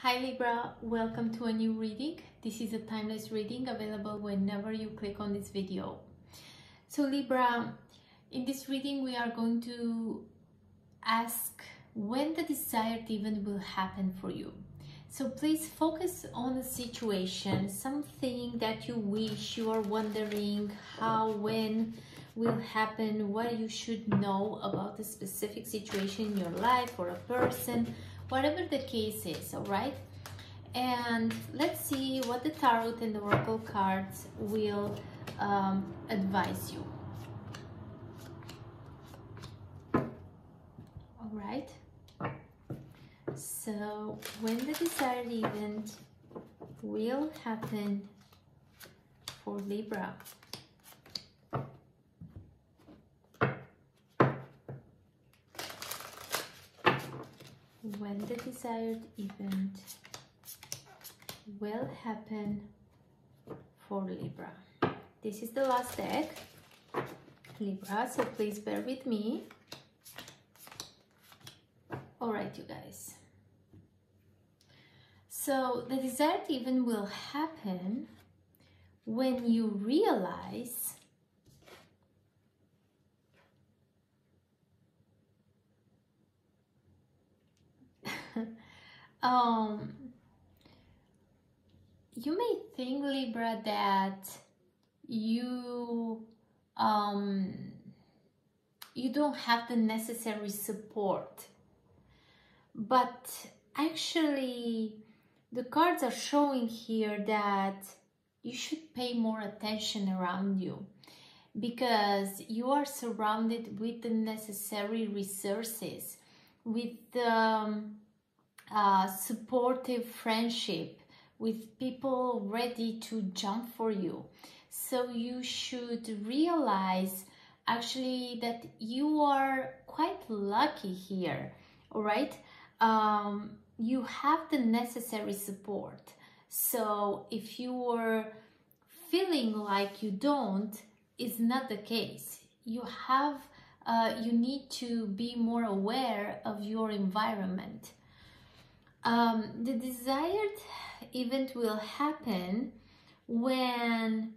Hi Libra, welcome to a new reading. This is a timeless reading available whenever you click on this video. So Libra, in this reading we are going to ask when the desired event will happen for you. So please focus on the situation, something that you wish, you are wondering how, when will happen, what you should know about a specific situation in your life or a person, whatever the case is, all right? And let's see what the Tarot and the Oracle cards will um, advise you. All right? So, when the desired event will happen for Libra. When the desired event will happen for Libra. This is the last deck, Libra, so please bear with me. All right, you guys. So the desired event will happen when you realize um you may think Libra that you um you don't have the necessary support. But actually the cards are showing here that you should pay more attention around you because you are surrounded with the necessary resources with um, supportive friendship with people ready to jump for you so you should realize actually that you are quite lucky here all right um, you have the necessary support. So if you are feeling like you don't, it's not the case. You have, uh, you need to be more aware of your environment. Um, the desired event will happen when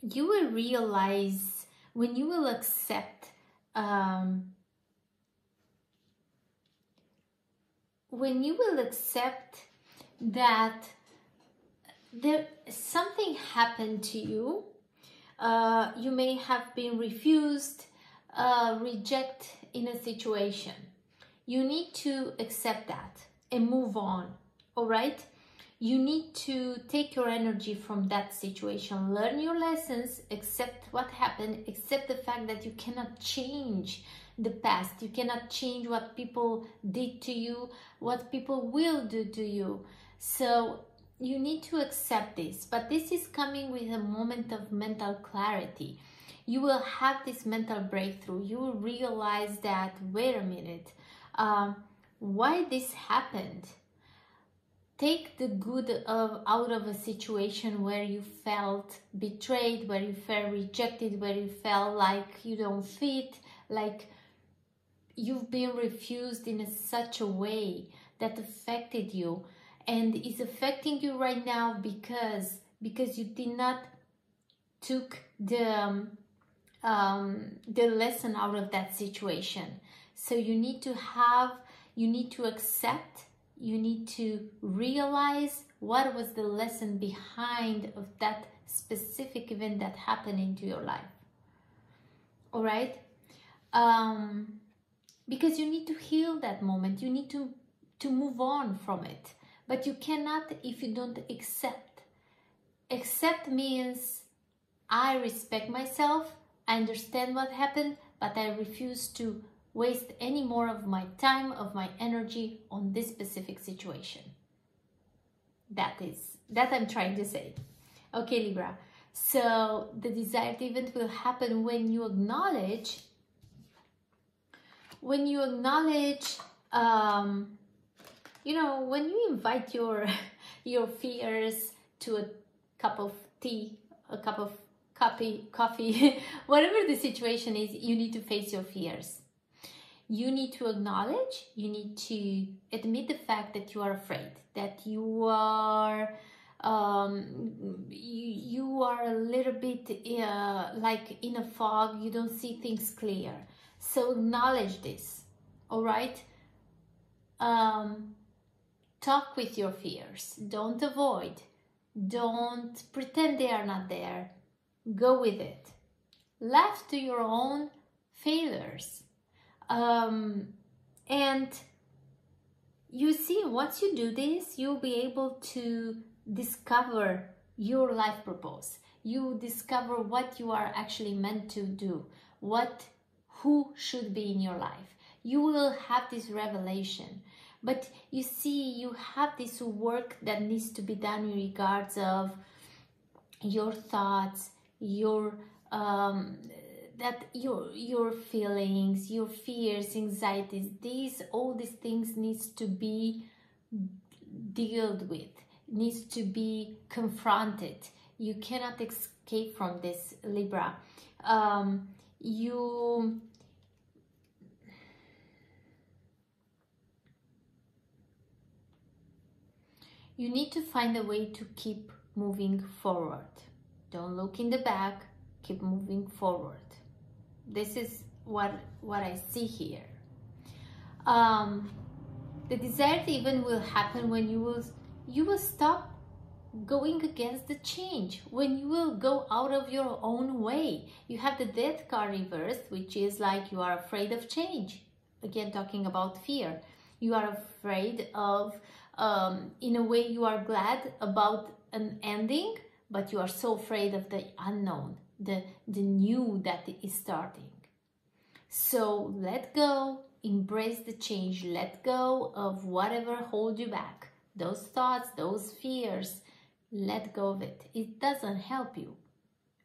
you will realize, when you will accept um, when you will accept that there something happened to you, uh, you may have been refused, uh, reject in a situation. You need to accept that and move on. All right. You need to take your energy from that situation, learn your lessons, accept what happened, accept the fact that you cannot change the past. You cannot change what people did to you, what people will do to you. So you need to accept this. But this is coming with a moment of mental clarity. You will have this mental breakthrough. You will realize that, wait a minute, um, why this happened? Take the good of, out of a situation where you felt betrayed, where you felt rejected, where you felt like you don't fit, like you've been refused in a, such a way that affected you and is affecting you right now because because you did not took the um, um, the lesson out of that situation so you need to have you need to accept you need to realize what was the lesson behind of that specific event that happened into your life. All right? Um because you need to heal that moment. You need to to move on from it. But you cannot if you don't accept. Accept means i respect myself i understand what happened but i refuse to waste any more of my time of my energy on this specific situation. That is that i'm trying to say. Okay libra. So the desired event will happen when you acknowledge when you acknowledge um, you know when you invite your your fears to a cup of tea a cup of coffee coffee whatever the situation is you need to face your fears you need to acknowledge, you need to admit the fact that you are afraid, that you are um, you, you are a little bit uh, like in a fog, you don't see things clear. So acknowledge this, all right? Um, talk with your fears, don't avoid, don't pretend they are not there, go with it. Laugh to your own failures. Um, and you see, once you do this, you'll be able to discover your life purpose. You discover what you are actually meant to do, what who should be in your life. You will have this revelation. But you see, you have this work that needs to be done in regards of your thoughts, your um, that your your feelings, your fears, anxieties, these all these things needs to be dealt with needs to be confronted. You cannot escape from this, Libra. Um, you you need to find a way to keep moving forward. Don't look in the back, keep moving forward. This is what, what I see here. Um, the desired event will happen when you will you will stop going against the change when you will go out of your own way. You have the death card reversed which is like you are afraid of change. Again talking about fear. You are afraid of um, in a way you are glad about an ending but you are so afraid of the unknown the the new that is starting so let go embrace the change let go of whatever holds you back those thoughts, those fears, let go of it. It doesn't help you.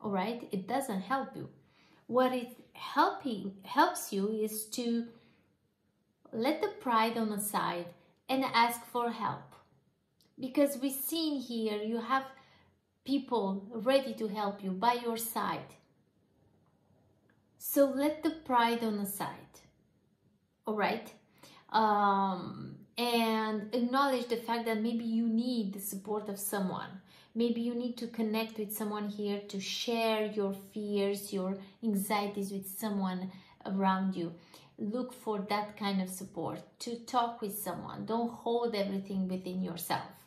All right? It doesn't help you. What it helping helps you is to let the pride on the side and ask for help. Because we see here you have people ready to help you by your side. So let the pride on the side. All right? Um, and acknowledge the fact that maybe you need the support of someone. Maybe you need to connect with someone here to share your fears, your anxieties with someone around you. Look for that kind of support, to talk with someone. Don't hold everything within yourself.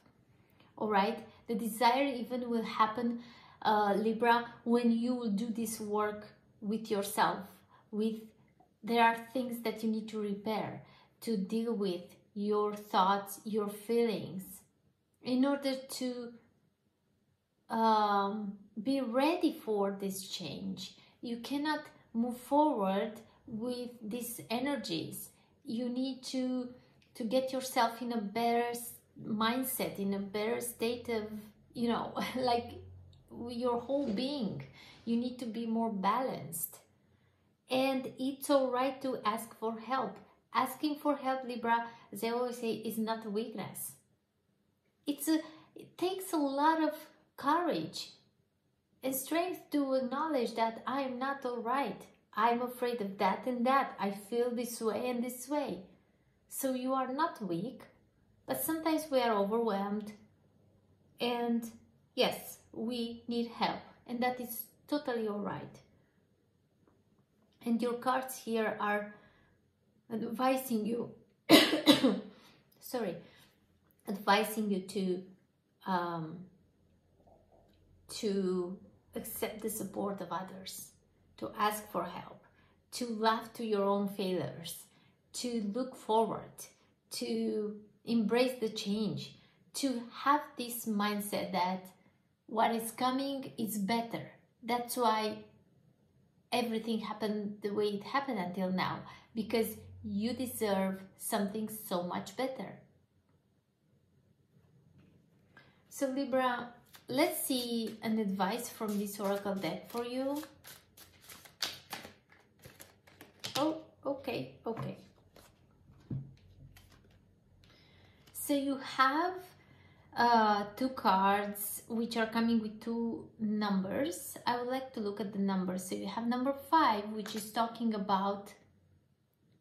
All right? The desire even will happen, uh, Libra, when you will do this work with yourself. With there are things that you need to repair, to deal with, your thoughts, your feelings, in order to um, be ready for this change. You cannot move forward with these energies. You need to to get yourself in a better mindset, in a better state of, you know, like your whole being. You need to be more balanced. And it's all right to ask for help asking for help, Libra, they always say, is not a weakness. It's a, it takes a lot of courage and strength to acknowledge that I am not all right. I'm afraid of that and that. I feel this way and this way. So you are not weak, but sometimes we are overwhelmed. And yes, we need help, and that is totally all right. And your cards here are advising you sorry advising you to um, to accept the support of others to ask for help to laugh to your own failures to look forward to embrace the change to have this mindset that what is coming is better that's why everything happened the way it happened until now because you deserve something so much better. So Libra, let's see an advice from this oracle deck for you. Oh, okay, okay. So you have uh, two cards which are coming with two numbers. I would like to look at the numbers. So you have number five, which is talking about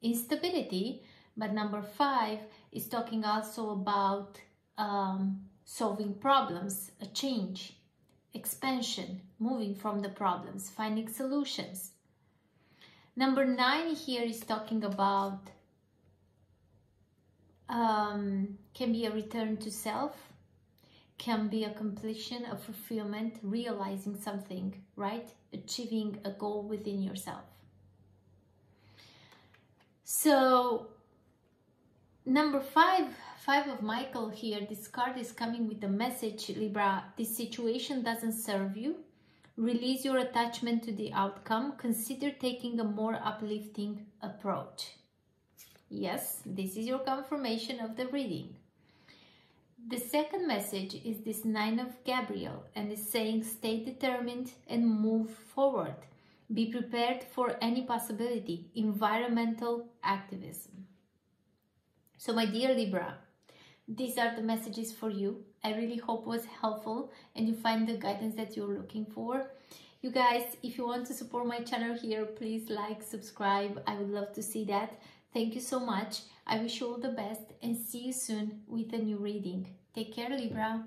instability. But number five is talking also about um, solving problems, a change, expansion, moving from the problems, finding solutions. Number nine here is talking about um, can be a return to self, can be a completion, a fulfillment, realizing something, right? Achieving a goal within yourself. So, number five, five of Michael here, this card is coming with the message, Libra, this situation doesn't serve you. Release your attachment to the outcome. Consider taking a more uplifting approach. Yes, this is your confirmation of the reading. The second message is this Nine of Gabriel and is saying stay determined and move forward. Be prepared for any possibility. Environmental activism. So my dear Libra, these are the messages for you. I really hope was helpful and you find the guidance that you're looking for. You guys, if you want to support my channel here, please like, subscribe. I would love to see that. Thank you so much. I wish you all the best and see you soon with a new reading. Take care, Libra.